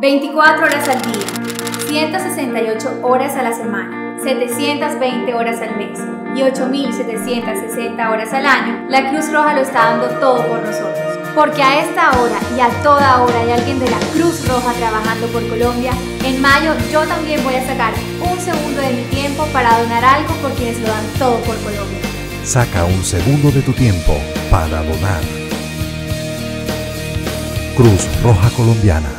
24 horas al día, 168 horas a la semana, 720 horas al mes y 8.760 horas al año, la Cruz Roja lo está dando todo por nosotros. Porque a esta hora y a toda hora hay alguien de la Cruz Roja trabajando por Colombia, en mayo yo también voy a sacar un segundo de mi tiempo para donar algo por quienes lo dan todo por Colombia. Saca un segundo de tu tiempo para donar. Cruz Roja Colombiana.